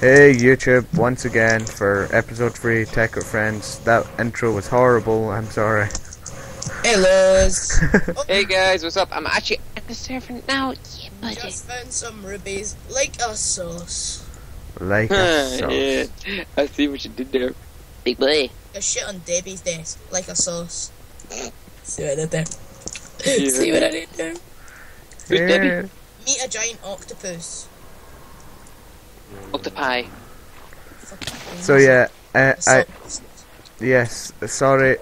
Hey YouTube, once again for episode 3 Tekkit with Friends. That intro was horrible, I'm sorry. Hey Liz! Hey guys, what's up? I'm actually at the server now. Yeah, buddy. Just found some rubies, like a sauce. Like a ah, sauce. yeah, I see what you did there. Big boy. A shit on Debbie's desk, like a sauce. See what I did there? Yeah. See what I did there? Who's Debbie? Yeah. Meet a giant octopus. Octopi. Fucking So yeah, uh, I, yes, sorry,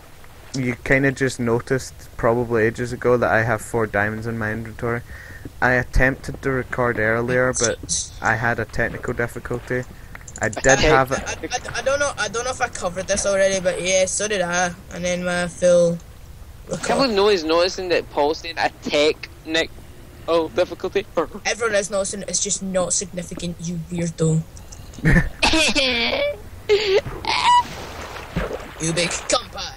you kind of just noticed probably ages ago that I have 4 diamonds in my inventory. I attempted to record earlier, but I had a technical difficulty. I did Okay. have I, a, I, I don't know. I don't know if I covered this already, but yeah, so did I. And then my full. Can't believe no one's noticing that Paul's saying a tech Nick. Oh, difficulty. Everyone is noticing it's just not significant. You weirdo. You big kampai.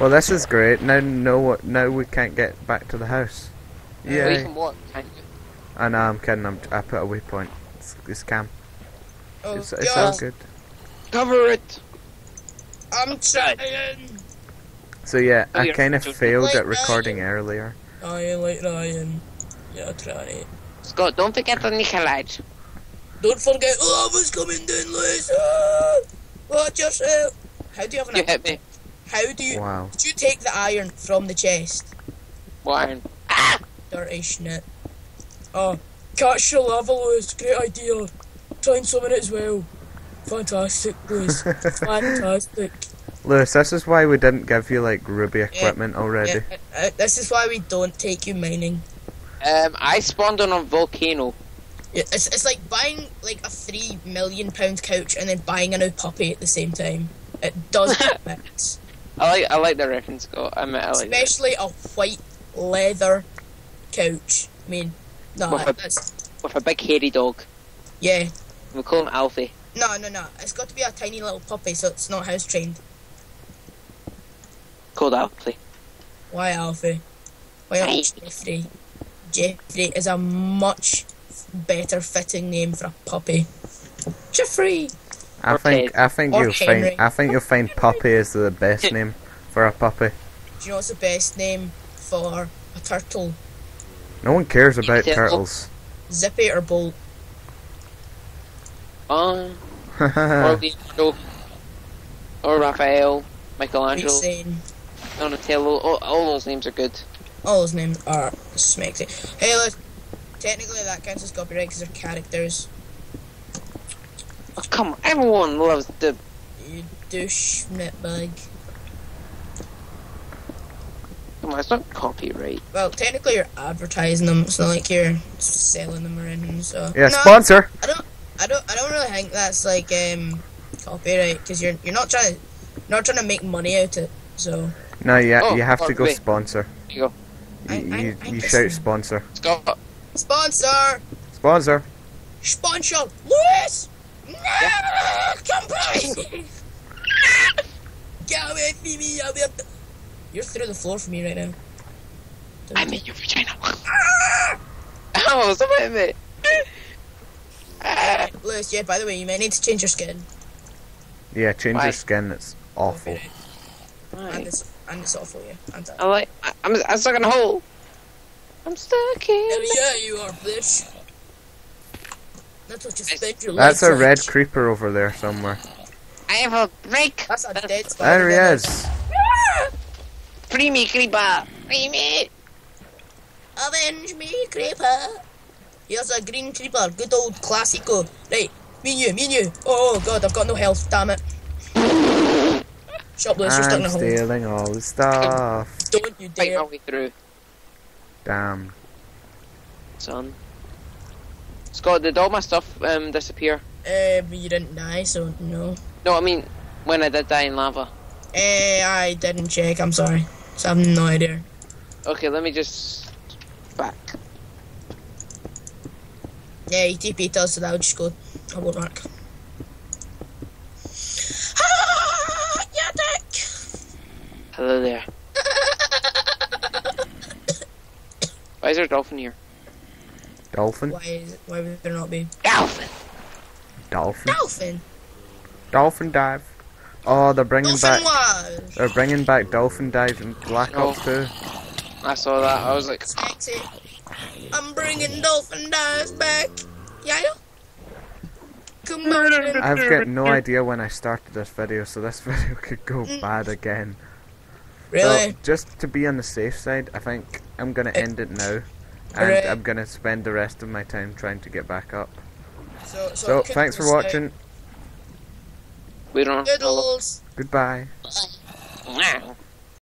well this is great, now no, what, now we can't get back to the house. Away Yeah, from what? Can't you? I know, I'm kidding, I'm, I put a waypoint. It's, it's cam. Oh, It's, it's all God. good. Cover it. I'm trying. So yeah, Oh, I kind of failed at recording earlier. I like Ryan. Yeah, try. Scott, don't forget the Nicolaj. Don't forget, lava's coming down, Liz. Ah, watch yourself. How do you have an? You hit me. How do you? Wow. Did you take the iron from the chest? Warren. Dirty shit. Oh, catch the lava, Liz. Great idea. Try and summon it as well. Fantastic, Liz. Fantastic. Lewis, this is why we didn't give you like ruby equipment already. Yeah, uh, uh, this is why we don't take you mining. Um, I spawned on a volcano. Yeah, It's, it's like buying like a three million pound couch and then buying a new puppy at the same time. It doesn't mix. I like I like the reference, Scott. I mean, I like that. Especially a white leather couch. I mean, no, With a- with a big hairy dog. yeah. We call him Alfie. No, no, no. It's got to be a tiny little puppy, so it's not house trained. Called Alfie. Why Alfie? Why not Hey. Jeffrey? Jeffrey is a much better fitting name for a puppy. Jeffrey. I Okay. think I think Or you'll Henry. find I think you'll find puppy is the best name for a puppy. Do you know what's the best name for a turtle? No one cares about Yeah. turtles. Zippy or Bolt? Um, or Leonardo. Or Raphael. Michelangelo. Insane. Donatello. All, all those names are good. All those names are smexy. Hey, look. Technically, that counts as copyright because they're characters. Oh, come on, everyone loves the. You douche nitbag. Come on, it's not copyright. Well, technically, you're advertising them. It's not like you're selling them or anything. So yeah, No, sponsor. I don't. I don't. I don't really think that's like um copyright because you're you're not trying to not trying to make money out of it. So No, yeah, Oh, you have to go wait. sponsor. Here you go. You, I- you, I you guess shout sponsor. Scott. sponsor, Sponsor. sponsor, Lewis. No, come back. Get away from me, Alberto. You're through the floor for me right now. I'm in your vagina. Ow, stop hitting me. Lewis, yeah, by the way, you may need to change your skin. Yeah, change Why? your skin. It's awful. Okay. And Right. it's and it's awful, yeah. I'm done. I like. I, I'm, I'm stuck in a hole. I'm stuck in. Hell yeah, you are, bitch. That's what you spent your That's a red like. creeper over there somewhere. I have a break. That's a dead spider. There he is. Free me, creeper. Free me. Avenge me, creeper. Here's a green creeper, good old classico. Right, me and you, me and you. Oh, oh god, I've got no health, damn it. Shop Lewis, you're stuck in I'm a hole. stealing all the stuff. Don't you Fight my dare. way through, Damn. son. Scott, did all my stuff um disappear? Uh, but you didn't die, so no. No, I mean when I did die in lava. Eh, I didn't check, I'm sorry. So I have no idea. Okay, let me just back. Yeah, he TP'd us, so that would just go. That won't work. Ah, yeah, dick. Hello there. Why is there a dolphin here? Dolphin. Why is it, why would there not be? Dolphin. Dolphin. Dolphin. Dolphin dive. Oh, they're bringing Dolphin back. was. They're bringing back dolphin dive in Black Oh. Ops 2. I saw that. I was like, Sexy. I'm bringing dolphin dives back. Yeah. Come on. I've got no idea when I started this video, so this video could go bad again. Really? So, just to be on the safe side, I think I'm gonna eh, end it now. And Alright. I'm gonna spend the rest of my time trying to get back up. So, so, So, thanks for slow. watching. we don't. Doodles. Goodbye. Hello.